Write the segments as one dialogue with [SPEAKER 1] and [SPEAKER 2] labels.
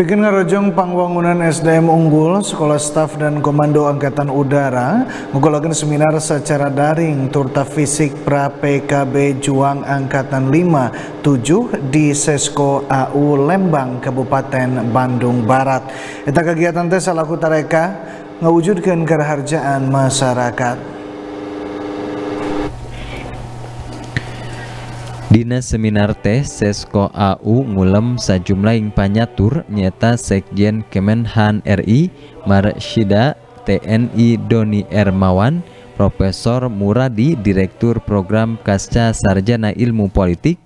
[SPEAKER 1] Bikin ngarojong pangwangunan SDM unggul, Sekolah Staf dan Komando Angkatan Udara menggolakan seminar secara daring turta fisik pra PKB Juang Angkatan 5 7 di Sesko AU Lembang, Kabupaten Bandung Barat. Eta kegiatan tes salaku tareka ngawujudkan keharjaan masyarakat.
[SPEAKER 2] Dina seminar teh Sesko AU ngulem sajumlah yang panyatur nyata Sekjen Kemenhan RI Marsyida TNI Doni Ermawan Profesor Muradi Direktur Program Kasca Sarjana Ilmu Politik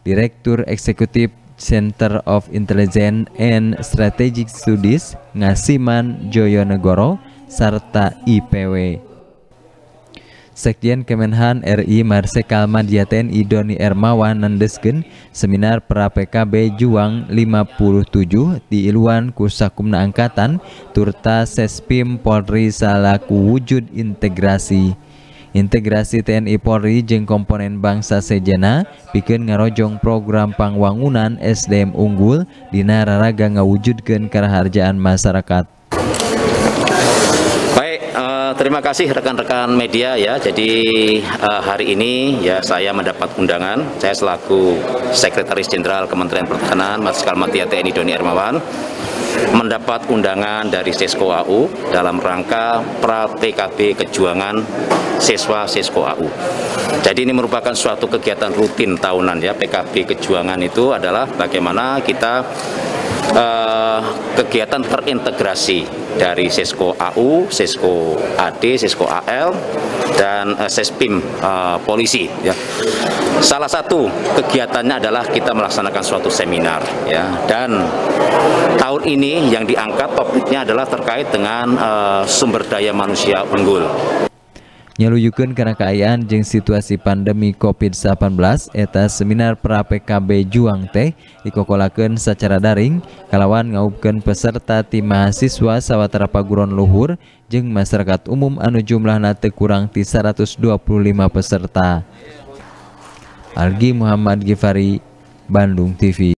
[SPEAKER 2] Direktur Eksekutif Center of Intelligence and Strategic Studies Ngasiman Joyonegoro serta IPW Sekjen Kemenhan RI Marsekal Madya TNI Doni Ermawan nandeskeun seminar pra PKB Juang 57 di Iluan Kusakumna Angkatan turta Sespim Polri salaku wujud integrasi. Integrasi TNI Polri jeung komponen bangsa sejena bikin ngarojong program pangwangunan SDM unggul dina raraga ngawujudkeun karaharjaan masyarakat
[SPEAKER 3] terima kasih rekan-rekan media ya. Jadi uh, hari ini ya saya mendapat undangan. Saya selaku Sekretaris Jenderal Kementerian Pertahanan Marsikal Madia TNI Doni Ermawan mendapat undangan dari Sesko AU dalam rangka pra TKB kejuangan siswa Sesko AU. Jadi ini merupakan suatu kegiatan rutin tahunan ya PKB kejuangan itu adalah bagaimana kita uh, kegiatan terintegrasi dari Sesko AU, Sesko AD, Sesko AL, dan uh, Sespim uh, Polisi. Ya. Salah satu kegiatannya adalah kita melaksanakan suatu seminar, ya. Dan tahun ini yang diangkat topiknya adalah terkait dengan uh, sumber daya manusia unggul
[SPEAKER 2] nyaluyukeun karena keayaan jeng situasi pandemi COVID-19 eta seminar pra PKB Juang teh dikokolakeun secara daring kalawan ngaupkeun peserta tim mahasiswa sawatara paguron luhur jeung masyarakat umum anu jumlahna teu kurang ti 125 peserta. Algi Muhammad Gifari Bandung TV